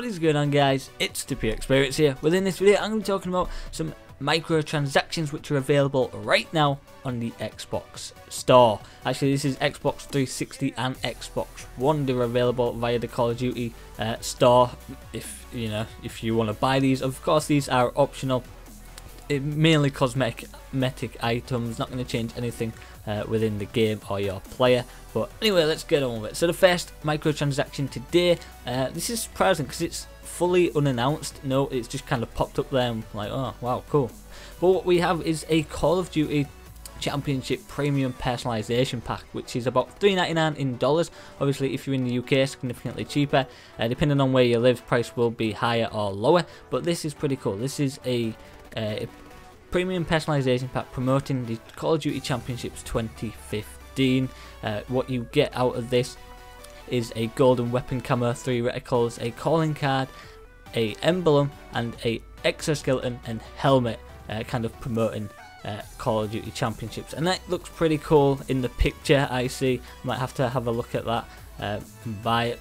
What is going on guys? It's The Pure Experience here. Within this video I'm going to be talking about some microtransactions which are available right now on the Xbox Store. Actually this is Xbox 360 and Xbox One. They're available via the Call of Duty uh, store if you know if you want to buy these. Of course these are optional. Mainly cosmetic items, not going to change anything uh, within the game or your player. But anyway, let's get on with it. So the first microtransaction today, uh, this is surprising because it's fully unannounced. No, it's just kind of popped up there. I'm like, oh wow, cool. But what we have is a Call of Duty Championship Premium Personalization Pack, which is about $3.99 in dollars. Obviously, if you're in the UK, significantly cheaper. Uh, depending on where you live, price will be higher or lower. But this is pretty cool. This is a, uh, a premium personalization pack promoting the Call of Duty Championships 2015. Uh, what you get out of this is a golden weapon camo, three reticles, a calling card, a emblem, and a exoskeleton and helmet, uh, kind of promoting uh, Call of Duty Championships. And that looks pretty cool in the picture I see. Might have to have a look at that uh, and buy it.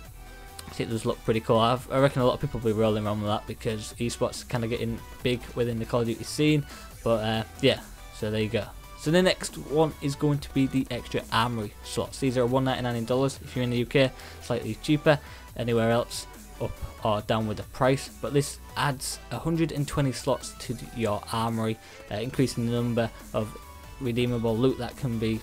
It does look pretty cool. I've, i reckon a lot of people will be rolling around with that because esports kind of getting big within the Call of Duty scene. But uh, yeah, so there you go. So the next one is going to be the extra armory slots. These are $1.99 in dollars if you're in the UK, slightly cheaper. Anywhere else, up or down with the price. But this adds 120 slots to your armory, uh, increasing the number of redeemable loot that can be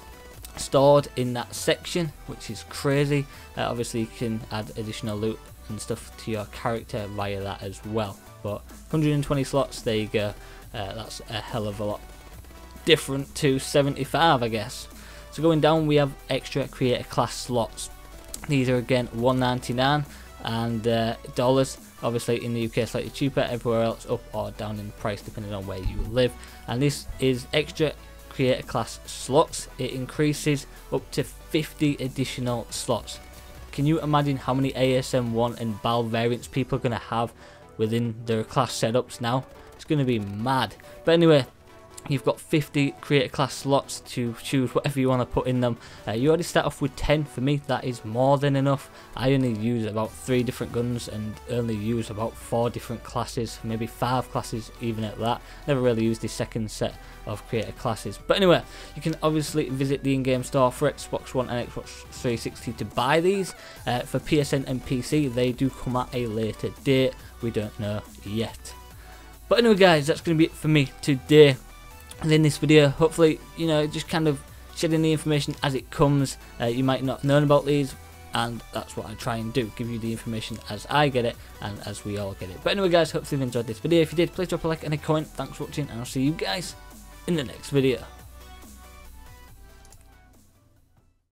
stored in that section, which is crazy. Uh, obviously, you can add additional loot and stuff to your character via that as well. But 120 slots, there you go. Uh, that's a hell of a lot different to 75 I guess. So going down we have extra create-a-class slots. These are again 199 and uh, dollars. Obviously in the UK slightly cheaper, everywhere else up or down in price depending on where you live. And this is extra create-a-class slots. It increases up to 50 additional slots. Can you imagine how many ASM1 and BAL variants people are going to have within their class setups now? It's going to be mad. But anyway, You've got 50 create-a-class slots to choose whatever you want to put in them. Uh, you already start off with 10. For me, that is more than enough. I only use about 3 different guns and only use about 4 different classes, maybe 5 classes even at that. Never really used the second set of creator classes. But anyway, you can obviously visit the in-game store for Xbox One and Xbox 360 to buy these. Uh, for PSN and PC, they do come at a later date. We don't know yet. But anyway guys, that's going to be it for me today in this video hopefully you know just kind of shedding the information as it comes. Uh, you might not know about these and that's what I try and do give you the information as I get it and as we all get it. But anyway guys hopefully you've enjoyed this video. If you did please drop a like and a comment. Thanks for watching and I'll see you guys in the next video